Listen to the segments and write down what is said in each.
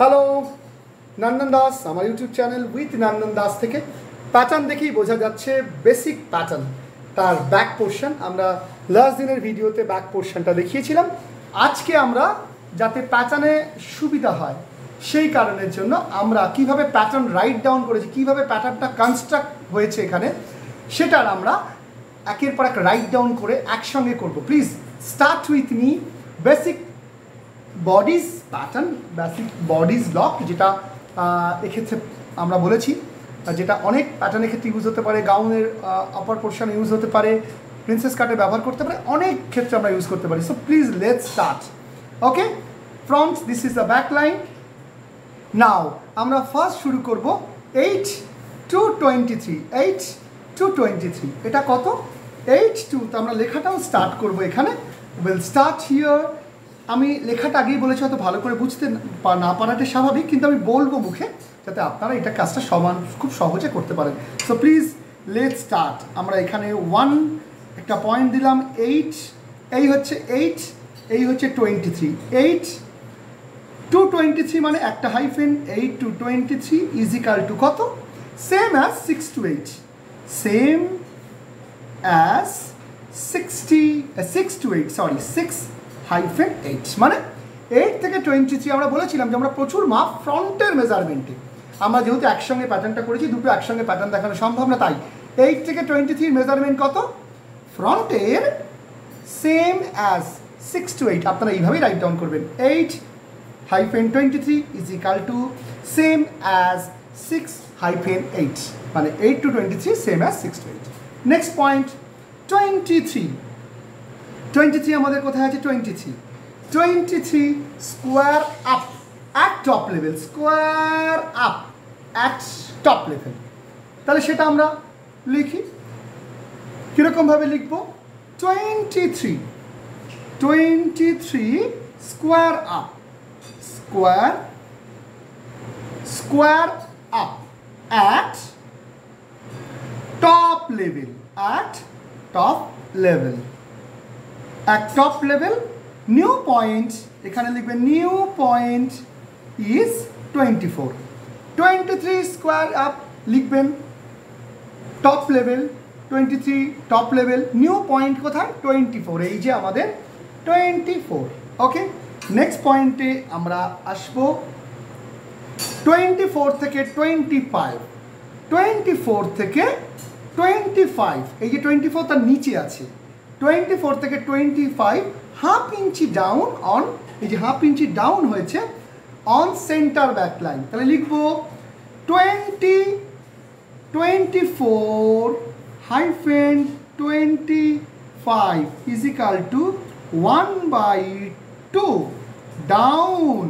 Hello Nandan Das আমার YouTube channel with Nandan Das থেকে। Pattern দেখেই বোঝা যাচ্ছে বেসিক প্যাটার্ন তার ব্যাক পোর্শন আমরা লাস্ট দিনের ভিডিওতে ব্যাক পোর্শনটা দেখিয়েছিলাম। আজকে আমরা যাতে প্যাটার্নে সুবিধা হয়, সেই কারণের জন্য আমরা কীভাবে প্যাটার্ন রাইট ডাউন করেছি, কীভাবে প্যাটার্নটা কনস্ট্রাক্ট হয়েছে এখানে, সেটার আমরা একের পর এক রাইট ডাউন করে একসঙ্গে করব। Please start with me basic bodice pattern basic bodice block যেটা এক্ষেত্রে আমরা বলেছি যেটা অনেক প্যাটার্নের ক্ষেত্রে ইউজ হতে পারে গাউনের আপার পোর্শন ইউজ হতে পারে প্রিন্সেস কাটে ব্যবহার করতে পারে, অনেক ক্ষেত্রে আমরা ইউজ করতে পারি। So please let start okay front this is the back line now আমরা ফার্স্ট শুরু করব eight to twenty three eight to twenty three এটা কত? এইট টু তো আমরা লেখাটাও স্টার্ট করব এখানে। উইল স্টার্ট হিয়ার আমি লেখাটা আগেই বলেছি, হয়তো ভালো করে বুঝতে না পারাটা স্বাভাবিক, কিন্তু আমি বলব মুখে যাতে আপনারা এটা কাজটা সমান, খুব সহজে করতে পারেন। সো প্লিজ লেট স্টার্ট আমরা এখানে ওয়ান একটা পয়েন্ট দিলাম এইট এই হচ্ছে এইট এই হচ্ছে twenty three eight to twenty three মানে একটা hyphen eight to twenty three is equal to কত? Same as six to eight same as sixty six to eight sorry six hyphen eight মানে eight থেকে twenty three আমরা বলেছিলাম যে আমরা প্রচুর মাপ ফ্রন্টের মেজারমেন্টে আমরা যেহেতু একসঙ্গে প্যাটার্নটা করেছি, দুটো একসঙ্গে প্যাটার্ন দেখানো সম্ভব না, তাই এইট থেকে টোয়েন্টি থ্রির মেজারমেন্ট কত? ফ্রন্টের same as six to eight আপনারা এইভাবেই রাইট ডাউন করবেন। Eight hyphen twenty three is equal to same as six hyphen eight মানে eight to twenty three same as six to eight next point twenty three twenty three আমাদের কোথায় আছে? Twenty three twenty three square up at top level square up at top level তাহলে সেটা আমরা লিখি। কীরকমভাবে লিখব? Twenty three twenty three square up square square up at top level at top level এক টপ লেভেল নিউ পয়েন্ট এখানে লিখবে new point is twenty four twenty three square up লিখবেন top level twenty three top level new point কোথায়? Twenty four এই যে আমাদের twenty four okay next পয়েন্টে আমরা আসব টোয়েন্টি ফোর থেকে টোয়েন্টি ফাইভ টোয়েন্টি ফোর থেকে টোয়েন্টি ফাইভ এই যে টোয়েন্টি ফোর তার নিচে আছে। টোয়েন্টি ফোর থেকে twenty five half inch down on এই যে হাফ ইঞ্চি ডাউন হয়েছে অন সেন্টার ব্যাক লাইন তাহলে লিখব twenty twenty four hyphen twenty five is equal to one by two down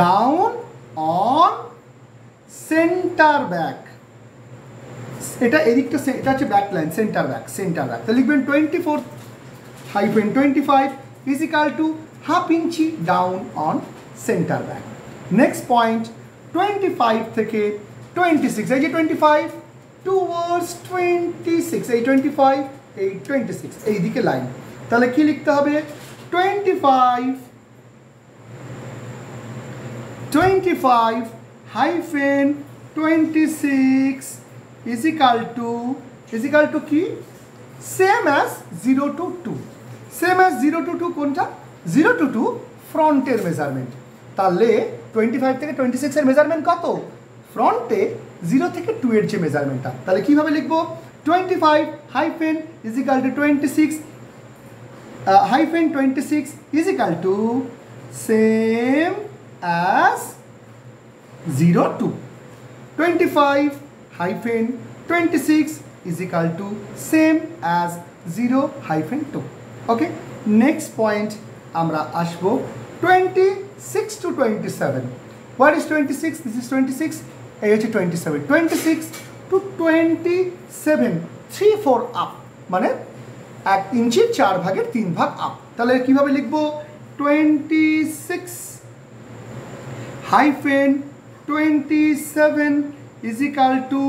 down on centre back এটা এদিকটা এটা হচ্ছে back line centre back centre back তাহলে লিখবেন twenty four hyphen twenty five is equal to half inch down on centre back next point twenty five থেকে twenty six এই যে twenty five towards twenty six এই twenty five এই twenty six এইদিকে line তাহলে কি লিখতে হবে? Twenty five 25 hyphen 26 is equal to is equal to কি? Same as 0 to 2 same as 0 to 2 কোনটা? 0 to 2 ফ্রন্টের মেজারমেন্ট তাহলে 25 থেকে 26 এর মেজারমেন্ট কত? ফ্রন্টে 0 থেকে 2 এর যে মেজারমেন্টটা তাহলে কীভাবে লিখব? 25 hyphen is equal to twenty six 26 uh, hyphen 26 is equal to same as 0 2 25 hyphen 26 is equal to same as 0 hyphen 2 okay next point amra ashbo 26 to 27 what is 26 this is 26 a 27 26 to 27 3 4 up মানে এক ইঞ্চির চার ভাগের তিন ভাগ up তাহলে কীভাবে লিখব 26 hyphen 27 is equal to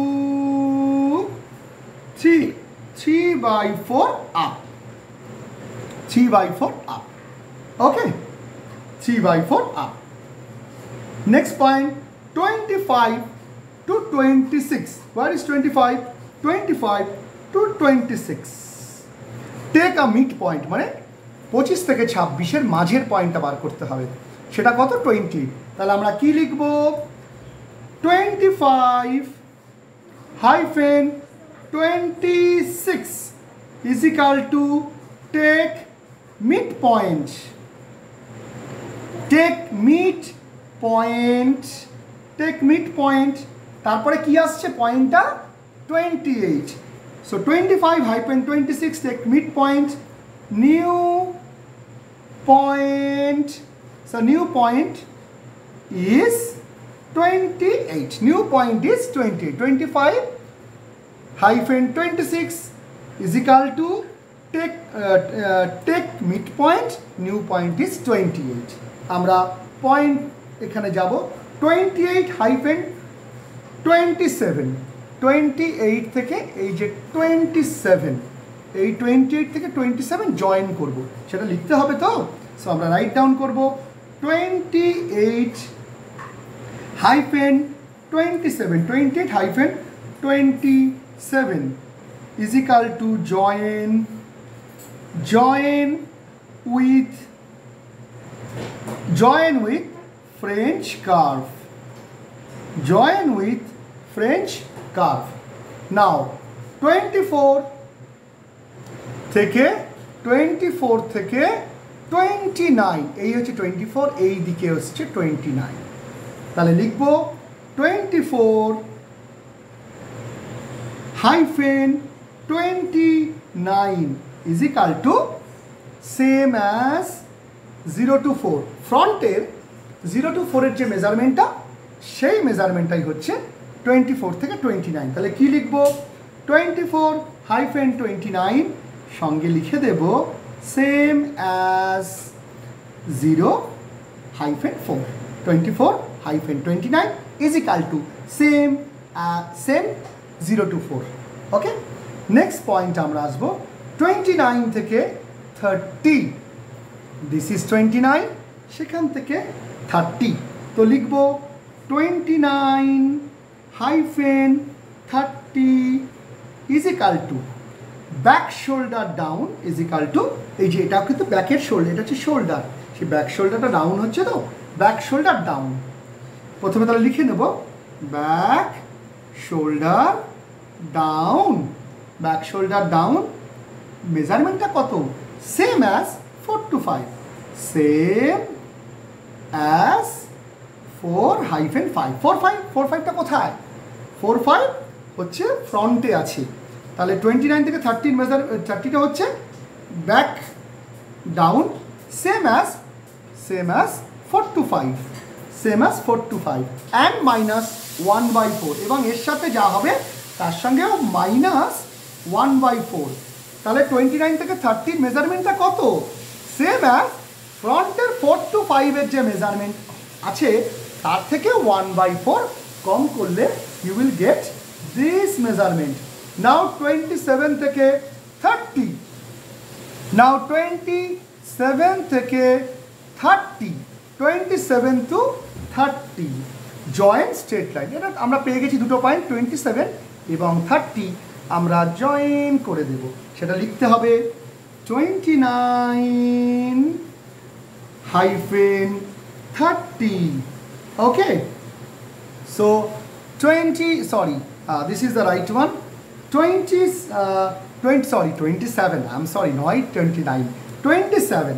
3. 3 by 4 up. 3 by 4 up. Okay. 3 by 4 up. Next point 25 to 26. where is 25? 25 to 26. Take a midpoint. মানে পঁচিশ থেকে ছাব্বিশের মাঝের পয়েন্টটা বার করতে হবে সেটা কত টোয়েন্টি তাহলে আমরা কি লিখব twenty five hyphen twenty six is equal to take mid point take mid point take mid point তারপরে কি আসছে পয়েন্টটা twenty eight so twenty five hyphen twenty six take mid point new point so new point is 28 new point is 20 25 hyphen 26 is equal to take uh, uh, take midpoint new point is 28 আমরা point এখানে যাব 28 hyphen 27 28 থেকে এই যে 27 এই 28 থেকে 27 join করব সেটা লিখতে হবে তো সো আমরা রাইট ডাউন করব 28 hyphen 27 28 hyphen 27 is equal to join join with join with french curve join with french curve now 24 থেকে 24 থেকে 29 এই হচ্ছে 24 এই দিকে হচ্ছে 29 তাহলে লিখব twenty four hyphen twenty nine is equal to same as zero two four ফ্রন্টের জিরো টু ফোরের যে মেজারমেন্টটা সেই মেজারমেন্টটাই হচ্ছে টোয়েন্টি ফোর থেকে টোয়েন্টি নাইন তাহলে কী লিখব? Twenty four hyphen twenty nine সঙ্গে লিখে দেব same as zero hyphen four twenty four hyphen 29 is equal to same uh, same 0 to 4 okay? Next point আমরা আসব 29 থেকে 30 this is 29 সেখান থেকে 30 তো লিখব 29 hyphen 30 is equal to back shoulder down is equal to এই যে এটাও কিন্তু ব্যাকের শোল্ডার এটা হচ্ছে শোল্ডার সেই ব্যাক শোল্ডারটা ডাউন হচ্ছে তো? ব্যাক শোল্ডার ডাউন প্রথমে তাহলে লিখে নেব back shoulder down back shoulder down মেজারমেন্টটা কত? Same as four two five same as four hyphen five four five four ফাইভটা কোথায়? ফোর ফাইভ হচ্ছে ফ্রন্টে আছে। তাহলে টোয়েন্টি নাইন থেকে থার্টিন মেজার থার্টিটা হচ্ছে back down same as same as four two five same as four two five and minus one by four এবং এর সাথে যা হবে, তার সঙ্গেও মাইনাস ওয়ান বাই ফোর তাহলে টোয়েন্টি নাইন থেকে থার্টির মেজারমেন্টটা কত? সেম অ্যাজ ফ্রন্টের ফোর টু ফাইভের যে মেজারমেন্ট আছে, তার থেকে ওয়ান বাই ফোর কম করলে you will get this measurement now twenty seven থেকে থার্টি নাও টোয়েন্টি সেভেন থেকে thirty twenty seven to thirty joint straight line এটা আমরা পেয়ে গেছি দুটো পয়েন্ট টোয়েন্টি সেভেন এবং থার্টি আমরা জয়েন করে দেব। সেটা লিখতে হবে twenty nine hyphen thirty okay so twenty sorry this is the right one twenty twenty sorry twenty seven I am sorry নয় twenty nine twenty seven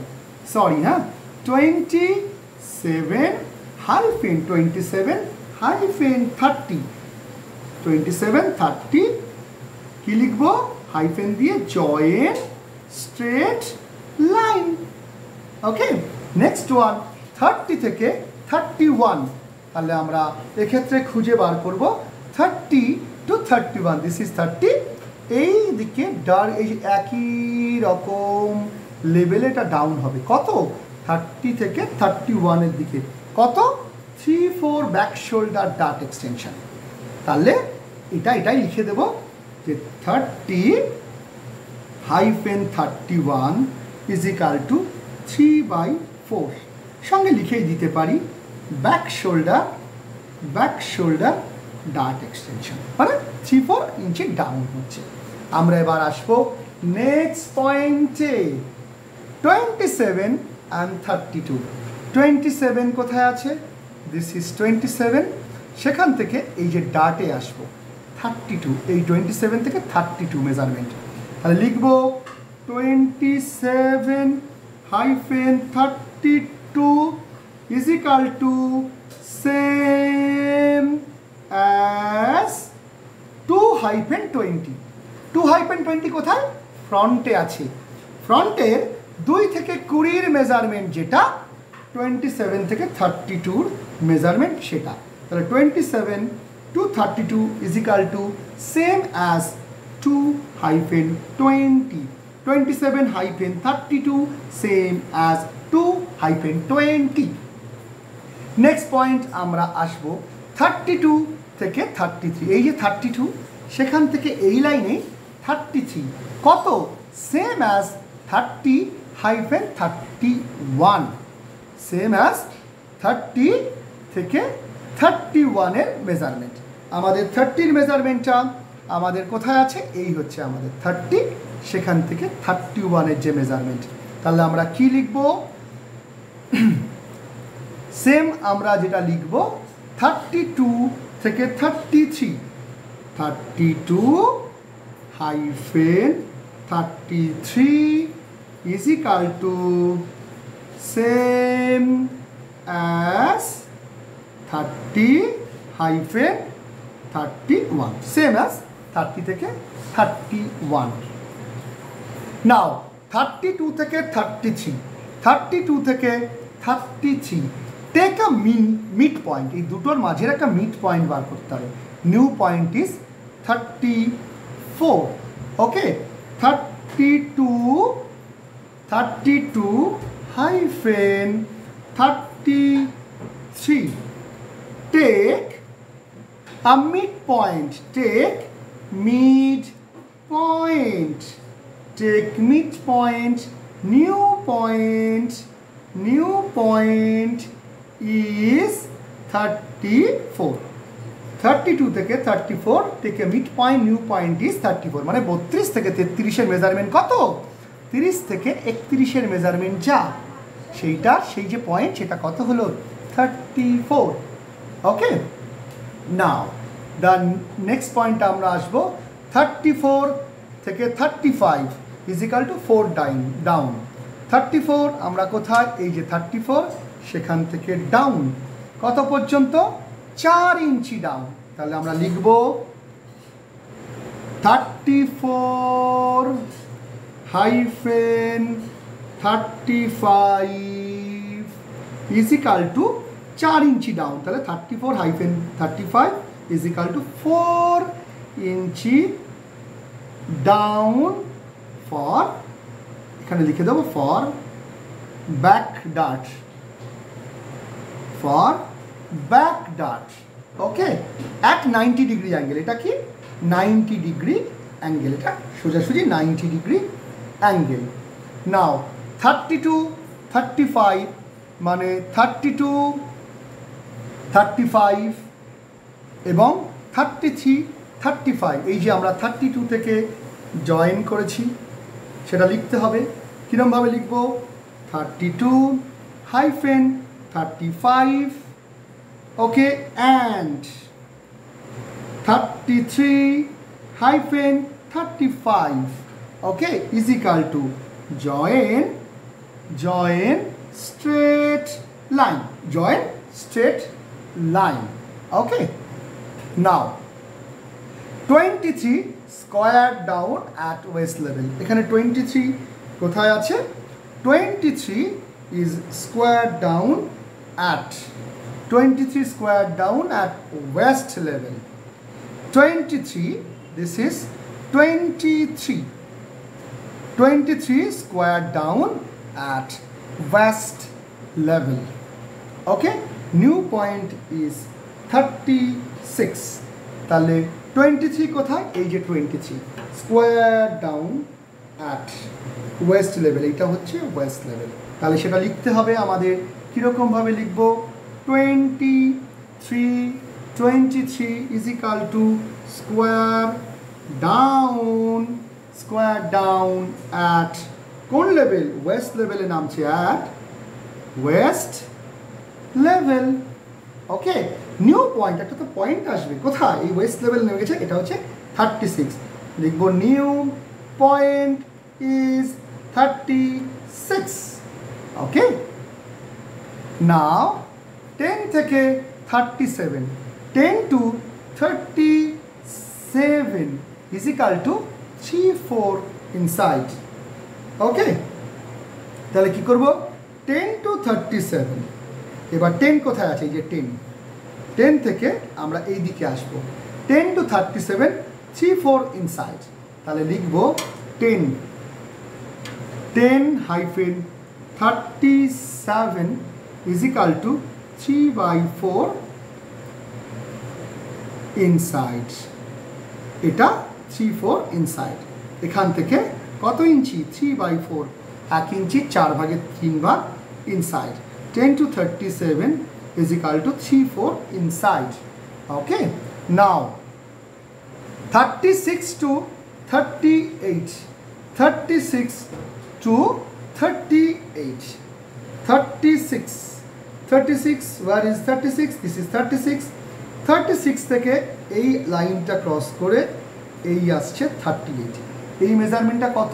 sorry হ্যাঁ twenty seven seven hyphen thirty twenty seven thirty কী লিখব? Hyphen দিয়ে join straight line okay next one thirty থেকে thirty one তাহলে আমরা এক্ষেত্রে খুঁজে বার করব thirty two thirty one this is thirty এই দিকে ডার, এই একই রকম লেভেলে এটা ডাউন হবে। কত? থার্টি থেকে থার্টি ওয়ানের দিকে। কত? থ্রি ফোর ব্যাক শোল্ডার ডাট এক্সটেনশন তাহলে এটা এটাই লিখে দেব যে thirty hyphen thirty one is equal to three by four সঙ্গে লিখেই দিতে পারি back shoulder back shoulder dart extension মানে থ্রি ফোর ইঞ্চি ডাউন হচ্ছে। আমরা এবার আসব নেক্সট পয়েন্টে twenty seven and thirty two twenty seven কোথায় আছে? দিস ইজ টোয়েন্টি সেভেন সেখান থেকে এই যে ডাটে আসব থার্টি টু এই টোয়েন্টি সেভেন থেকে থার্টি টু মেজারমেন্ট তাহলে লিখব twenty seven hyphen thirty two is equal to same as two hyphen twenty two hyphen twenty কোথায় ফ্রন্টে আছে। ফ্রন্টের দুই থেকে কুড়ির মেজারমেন্ট যেটা টোয়েন্টি সেভেন থেকে থার্টি টুর মেজারমেন্ট সেটা। তাহলে twenty seven to thirty two is equal to same as two hyphen twenty twenty seven hyphen thirty two same as two hyphen twenty next point আমরা আসব থার্টি টু থেকে thirty three এই যে thirty two সেখান থেকে এই লাইনে thirty three কত? Same as thirty hyphen thirty one same as thirty থেকে থার্টি ওয়ানের মেজারমেন্ট আমাদের থার্টির মেজারমেন্টটা আমাদের কোথায় আছে? এই হচ্ছে আমাদের থার্টি সেখান থেকে থার্টি ওয়ানের যে মেজারমেন্ট তাহলে আমরা কি লিখব? সেম আমরা যেটা লিখব থার্টি টু থেকে thirty three thirty two hyphen thirty three is equal to as thirty hyphen thirty one same as thirty থেকে thirty one now thirty two থেকে থার্টি থ্রি থার্টি টু থেকে thirty three take a mean mid point এই দুটোর মাঝের একটা mid point বার করতে হবে। New point is thirty four okay thirty two thirty two thirty three. Take a midpoint take mid point take midpoint new point new point is 34 32 থেকে 34 থেকে mid point, new point is 34 মানে 32 থেকে 33 এর measurement কত? 30 থেকে 31 এর measurement যা? সেইটা, সেই যে পয়েন্ট সেটা কত হলো? 34 okay now the next point আমরা আসব থার্টি ফোর থেকে thirty five is equal to four down down thirty four আমরা কোথায়? এই যে থার্টি ফোর সেখান থেকে ডাউন কত পর্যন্ত? চার ইঞ্চি ডাউন তাহলে আমরা লিখব thirty four hyphen thirty five equal to চার ইঞ্চি ডাউন তাহলে thirty four hyphen thirty five equal to four inch down for এখানে লিখে দেবো for back dot for back dot okay at ninety degree angle এটা কি? Ninety degree angle এটা সোজাসুজি ninety degree angle now thirty two thirty five মানে thirty two thirty five এবং thirty three thirty five এই যে আমরা থার্টি টু থেকে জয়েন করেছি, সেটা লিখতে হবে। কীরমভাবে লিখব? Thirty two hyphen thirty five okay and thirty three hyphen thirty five okay is equal to join join straight line join straight line okay now 23 square down at waist level এখানে 23 কোথায় আছে 23 is square down at 23 square down at waist level 23 this is 23 23 square down at waist level. Okay? Point is thirty six তাহলে twenty three কোথায়? এই যে twenty three square down at waist level এইটা হচ্ছে West level তাহলে সেটা লিখতে হবে আমাদের কীরকমভাবে লিখব? 23 23 is equal to square down square down at কোন লেভেল? ওয়েস্ট লেভেলে নামছে at waist level okay new point একটা তো পয়েন্ট আসবে। কোথায়? এই ওয়েস্ট লেভেল নেমে গেছে, এটা হচ্ছে থার্টি সিক্স লিখব new point is thirty six okay now ten থেকে thirty seven ten to thirty seven is equal to three four inside okay তাহলে কি করব? টেন টু থার্টি সেভেন এবার টেন কোথায় আছে? এই যে টেন টেন থেকে আমরা এই দিকে আসব। Ten to thirty seven three four inside তাহলে লিখব ten ten hyphen thirty seven is equal to three by four inside এটা থ্রি ফোর ইনসাইড এখান থেকে কত ইঞ্চি? থ্রি বাই ফোর এক ইঞ্চি, চার ভাগের তিন ভাগ inside ten to thirty seven is equal to three four inside okay now is equal to 3 4 inside. Okay? Now 36 to 38 36 to 38 36 36 where is 36 this is 36 36 থেকে এই লাইনটা ক্রস করে এই আসছে 38 এই মেজারমেন্টটা কত?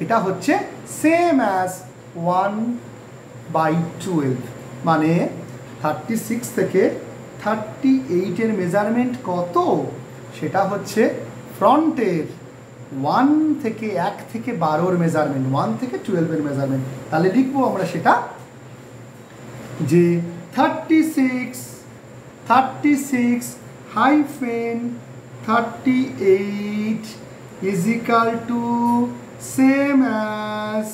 এটা হচ্ছে same as one by twelve মানে থার্টি সিক্স থেকে থার্টি এইটের মেজারমেন্ট কত? সেটা হচ্ছে ফ্রন্টের ওয়ান থেকে এক থেকে বারোর মেজারমেন্ট ওয়ান থেকে টুয়েলভের মেজারমেন্ট তাহলে লিখব আমরা সেটা যে thirty six thirty six hyphen thirty eight is equal to same as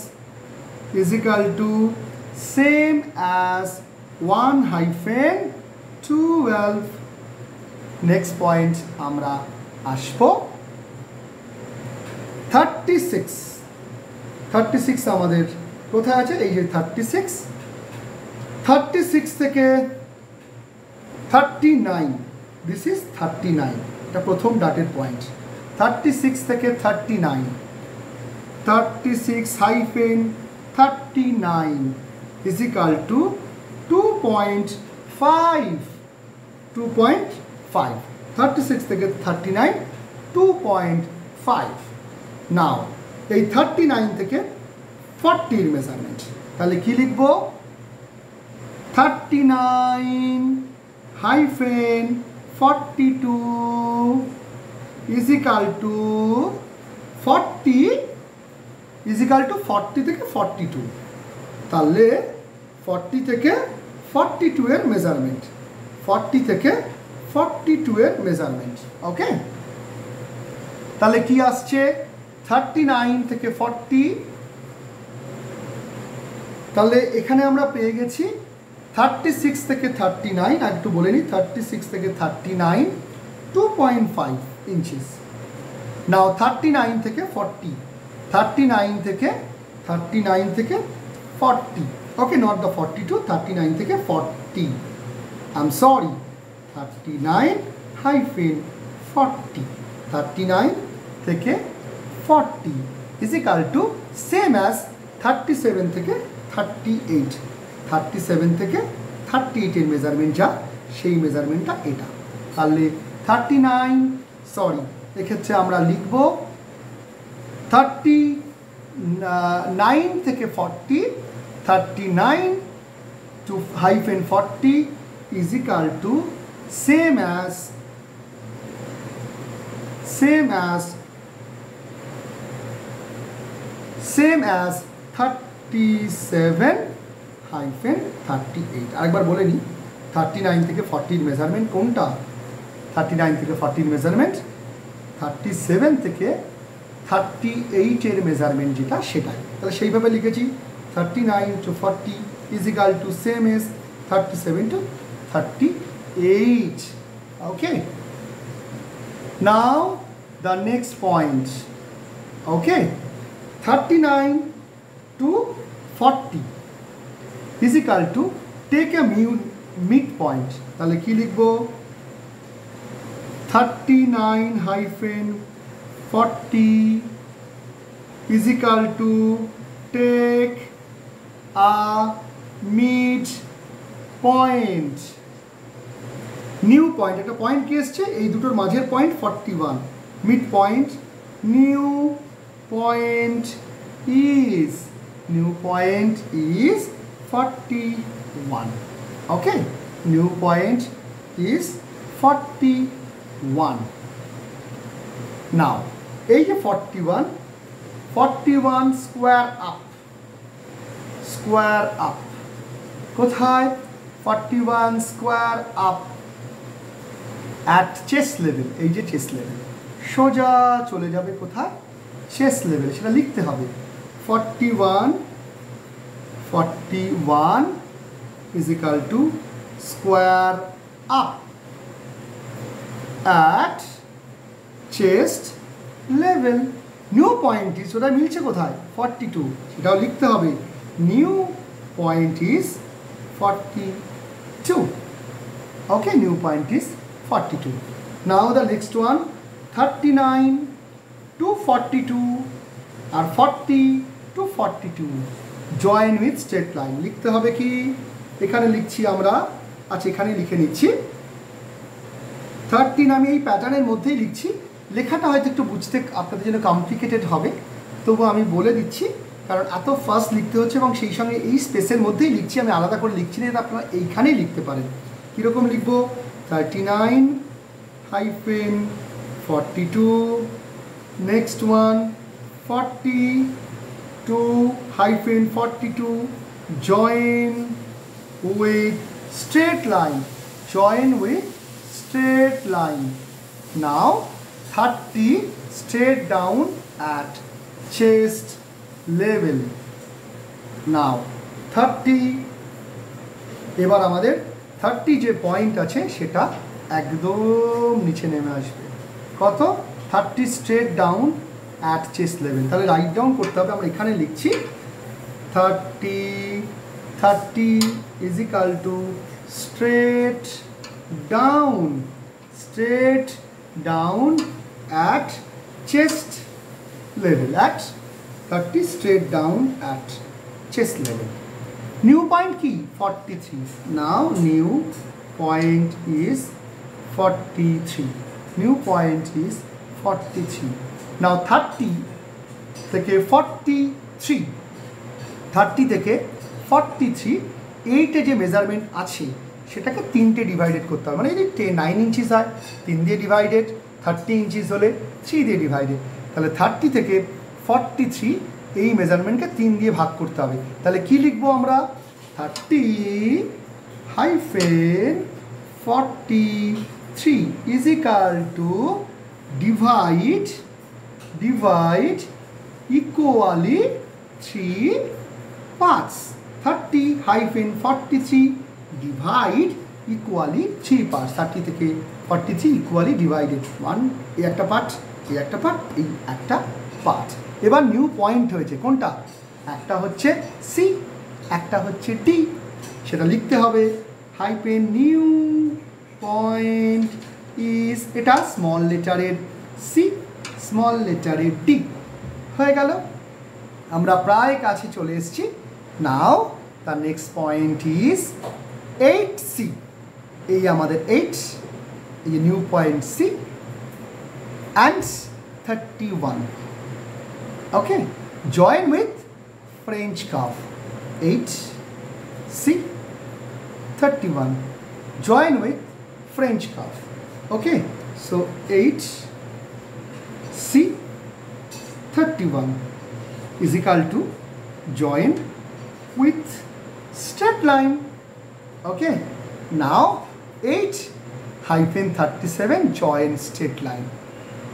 is equal to same as one hyphen twelve next point আমরা আসব। থার্টি সিক্স থার্টি সিক্স আমাদের কোথায় আছে? এই যে থার্টি সিক্স থার্টি সিক্স থেকে thirty nine this is thirty nine এটা প্রথম ডাটের পয়েন্ট থার্টি সিক্স থেকে thirty nine thirty six hyphen thirty nine is equal to two point five two point five thirty six থেকে thirty nine two point five now এই thirty nine থেকে ফর্টির measurement তাহলে কি লিখব? Thirty nine hyphen forty two is equal to forty is equal to forty থেকে forty two তাহলে forty থেকে ফর্টি টু এর মেজারমেন্ট ফর্টি থেকে ফর্টি টু এর মেজারমেন্ট ওকে তাহলে কি আসছে? থার্টি নাইন থেকে ফর্টি তাহলে এখানে আমরা পেয়ে গেছি থার্টি সিক্স থেকে থার্টি নাইন আর একটু বলে নিই থার্টি সিক্স থেকে thirty nine two point five inches now thirty nine থেকে ফর্টি থার্টি নাইন থেকে থার্টি নাইন থেকে forty okay not the forty two thirty nine থেকে forty I am sorry thirty nine hyphen forty thirty nine থেকে forty is equal to same as thirty seven থেকে thirty eight thirty seven থেকে thirty এইটের measurement যা, সেই মেজারমেন্টটা এটা। তাহলে thirty nine sorry, এক্ষেত্রে আমরা লিখব থার্টি নাইন থেকে forty thirty nine two hyphen forty is equal to same as same as same as thirty seven hyphen thirty eight আরেকবার বলে নিই থার্টি নাইন থেকে ফর্টির মেজারমেন্ট কোনটা? থার্টি নাইন থেকে ফর্টির মেজারমেন্ট থার্টি সেভেন থেকে থার্টি এইটের মেজারমেন্ট যেটা সেটাই। তাহলে সেইভাবে লিখেছি thirty nine to forty is equal to same as thirty seven to thirty eight okay now the next point okay thirty nine to forty is equal to, take a mu mid point তাহলে কি লিখব? Thirty nine hyphen forty is equal to take a mid point new point একটা point কি এসছে? এই দুটোর মাঝের point forty one mid point new point is new point is forty one okay new point is forty one now এই যে forty one forty one square up square up কোথায়? Forty one square up at chest level এই যে chess level সোজা চলে যাবে কোথায়? Chess level সেটা লিখতে হবে। Forty one forty one is equal to square up at chest level new point is ওটা মিলছে কোথায়? ফর্টি টু সেটাও লিখতে হবে। New point is forty two okay new point is forty two now the next one thirty nine to forty two R forty two forty two join with straight line লিখতে হবে কি? এখানে লিখছি আমরা। আচ্ছা এখানে লিখে নিচ্ছি। থার্টিন আমি এই প্যাটার্নের মধ্যেই লিখছি। লেখাটা হয়তো একটু বুঝতে আপনাদের জন্য কমপ্লিকেটেড হবে। তবু আমি বলে দিচ্ছি, কারণ এত ফার্স্ট লিখতে হচ্ছে এবং সেই সঙ্গে এই স্পেসের মধ্যেই লিখছি, আমি আলাদা করে লিখছি না আপনারা এইখানেই লিখতে পারেন। কীরকম লিখব? Thirty nine hyphen forty two next one forty two hyphen forty two join with straight line join with straight line. Now 30 straight down at chest level. Now 30 এবার আমাদের থার্টি যে পয়েন্ট আছে, সেটা একদম নিচে নেমে আসবে কত thirty straight down at chest level তাহলে রাইট ডাউন করতে হবে আমরা এখানে লিখছি thirty thirty is equal to straight down straight down at chest level at 30 straight down at chest level new point key 43 now new point is 43 new point is 43 now 30 থেকে 43 30 থেকে 43 এইটে যে measurement আছে সেটাকে তিনটে ডিভাইডেড করতে হবে। মানে যদি নাইন ইঞ্চিস হয়, তিন দিয়ে ডিভাইডেড থার্টি ইঞ্চিস হলে থ্রি দিয়ে ডিভাইডেড তাহলে থার্টি থেকে ফর্টি থ্রি এই মেজারমেন্টকে তিন দিয়ে ভাগ করতে হবে। তাহলে কি লিখব আমরা? Thirty hyphen forty three is equal to divide divide equally three পাঁচ thirty hyphen forty three divide equally three parts thirty থেকে forty three equally divided one এই একটা পার্ট এই একটা পার্ট এই একটা পার্ট এবার নিউ পয়েন্ট হয়েছে, কোনটা? একটা হচ্ছে সি একটা হচ্ছে ডি সেটা লিখতে হবে। হাইপেন নিউ পয়েন্ট ইজ এটা স্মল লেটারের সি স্মল লেটারের ডি হয়ে গেল। আমরা প্রায় কাছে চলে এসেছি। Now the next point is eight C এই আমাদের এইট এই new point C and thirty one okay join with French curve eight C thirty one join with French curve okay so eight C thirty one is equal to join with straight line. Okay. Now 8 hyphen 37 join straight line.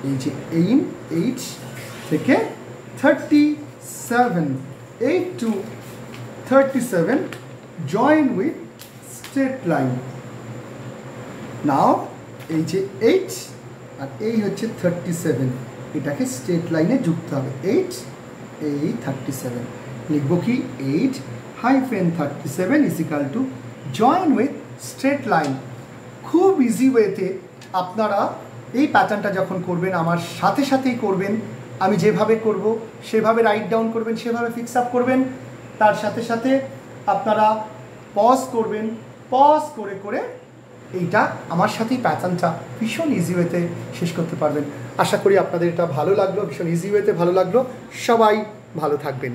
এই যে এইম eight থেকে thirty seven eight to thirty seven join with straight line now এই যে eight আর এই হচ্ছে thirty seven এটাকে straight লাইনে যুক্ত হবে। এইট এই থার্টি সেভেন লিখব কি? Eight hyphen thirty seven is equal to join with straight line খুব ইজি ওয়েতে আপনারা এই প্যাটার্নটা যখন করবেন, আমার সাথে সাথেই করবেন, আমি যেভাবে করব, সেভাবে রাইট ডাউন করবেন, সেভাবে ফিক্স আপ করবেন। তার সাথে সাথে আপনারা পজ করবেন পজ করে করে এইটা আমার সাথেই প্যাটার্নটা ভীষণ ইজি ওয়েতে শেষ করতে পারবেন। আশা করি আপনাদের এটা ভালো লাগল, ভীষণ ইজি ওয়েতে ভালো লাগল। সবাই ভালো থাকবেন।